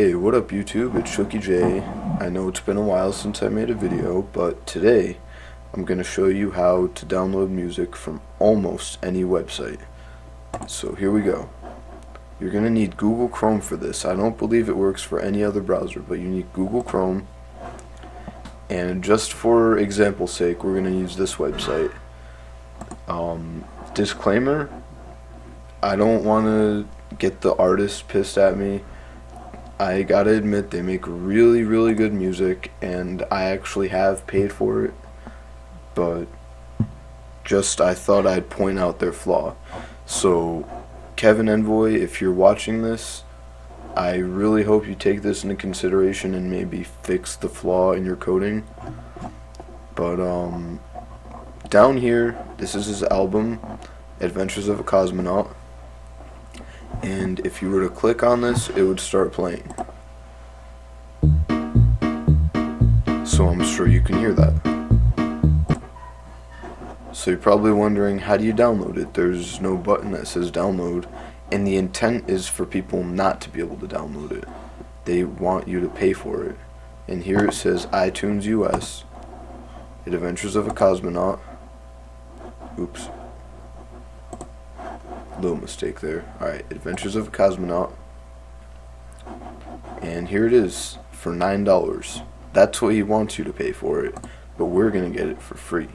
Hey, what up YouTube? It's ShookieJay. I know it's been a while since I made a video, but today I'm going to show you how to download music from almost any website. So here we go. You're going to need Google Chrome for this. I don't believe it works for any other browser, but you need Google Chrome. And just for example's sake, we're going to use this website. Um, disclaimer, I don't want to get the artist pissed at me. I gotta admit, they make really, really good music, and I actually have paid for it. But just I thought I'd point out their flaw. So, Kevin Envoy, if you're watching this, I really hope you take this into consideration and maybe fix the flaw in your coding. But, um, down here, this is his album, Adventures of a Cosmonaut and if you were to click on this it would start playing. So I'm sure you can hear that. So you're probably wondering how do you download it? There's no button that says download and the intent is for people not to be able to download it. They want you to pay for it. And here it says iTunes US Adventures of a Cosmonaut. Oops Little mistake there. Alright, Adventures of a Cosmonaut. And here it is for $9. That's what he wants you to pay for it, but we're going to get it for free.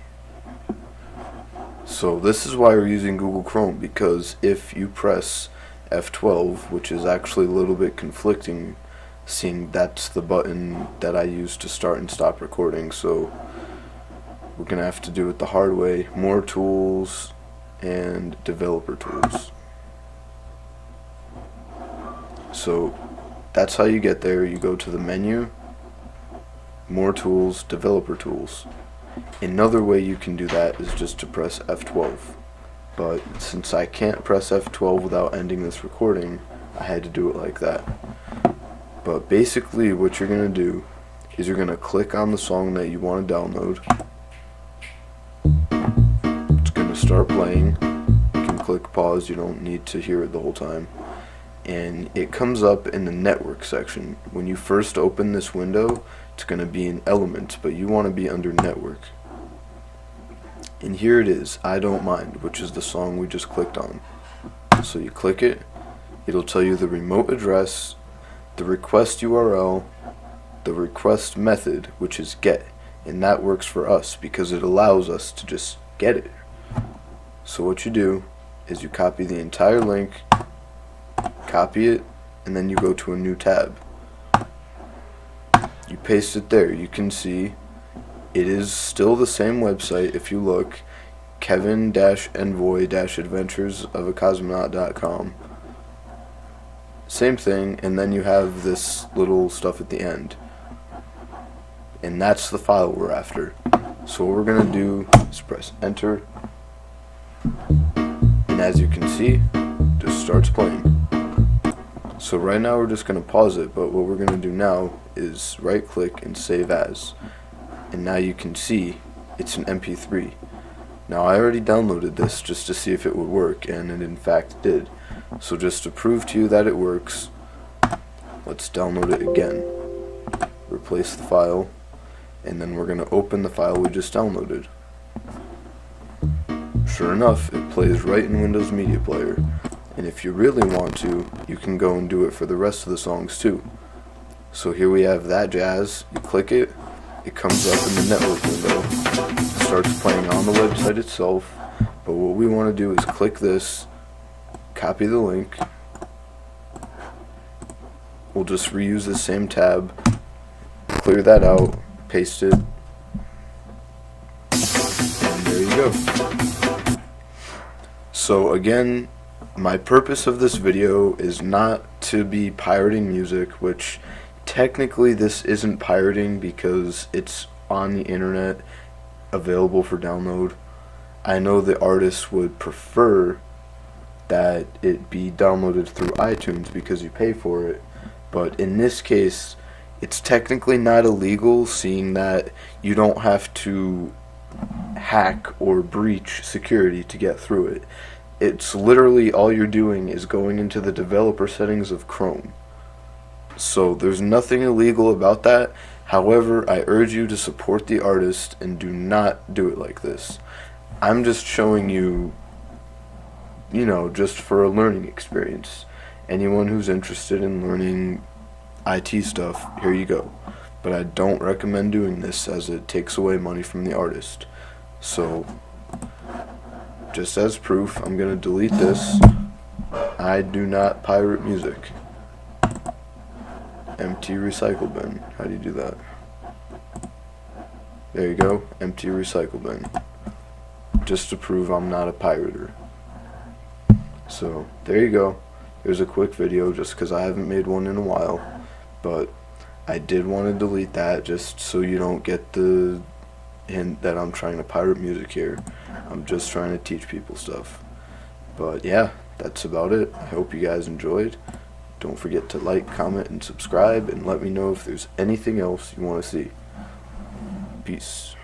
So this is why we're using Google Chrome, because if you press F12, which is actually a little bit conflicting, seeing that's the button that I use to start and stop recording, so we're going to have to do it the hard way. More tools, and developer tools. So that's how you get there. You go to the menu, more tools, developer tools. Another way you can do that is just to press F12. But since I can't press F12 without ending this recording, I had to do it like that. But basically what you're going to do is you're going to click on the song that you want to download start playing. You can click pause, you don't need to hear it the whole time. And it comes up in the network section. When you first open this window, it's going to be in Element, but you want to be under Network. And here it is, I Don't Mind, which is the song we just clicked on. So you click it, it'll tell you the remote address, the request URL, the request method, which is GET. And that works for us because it allows us to just get it. So what you do is you copy the entire link, copy it, and then you go to a new tab. You paste it there. You can see it is still the same website if you look kevin-envoy-adventures of a cosmonaut.com same thing and then you have this little stuff at the end and that's the file we're after so what we're gonna do is press enter and as you can see, just starts playing. So right now we're just going to pause it, but what we're going to do now is right click and save as. And now you can see it's an MP3. Now I already downloaded this just to see if it would work, and it in fact did. So just to prove to you that it works, let's download it again. Replace the file, and then we're going to open the file we just downloaded. Sure enough, it plays right in Windows Media Player. And if you really want to, you can go and do it for the rest of the songs too. So here we have that jazz. You click it, it comes up in the network window. It starts playing on the website itself. But what we want to do is click this, copy the link. We'll just reuse the same tab, clear that out, paste it, and there you go. So again, my purpose of this video is not to be pirating music, which technically this isn't pirating because it's on the internet available for download. I know the artists would prefer that it be downloaded through iTunes because you pay for it, but in this case, it's technically not illegal seeing that you don't have to hack or breach security to get through it it's literally all you're doing is going into the developer settings of Chrome. So there's nothing illegal about that. However, I urge you to support the artist and do not do it like this. I'm just showing you, you know, just for a learning experience. Anyone who's interested in learning IT stuff, here you go. But I don't recommend doing this as it takes away money from the artist. So, just as proof, I'm going to delete this. I do not pirate music. Empty recycle bin. How do you do that? There you go. Empty recycle bin. Just to prove I'm not a pirater. So, there you go. There's a quick video just because I haven't made one in a while. But I did want to delete that just so you don't get the hint that I'm trying to pirate music here. I'm just trying to teach people stuff. But yeah, that's about it. I hope you guys enjoyed. Don't forget to like, comment, and subscribe, and let me know if there's anything else you want to see. Peace.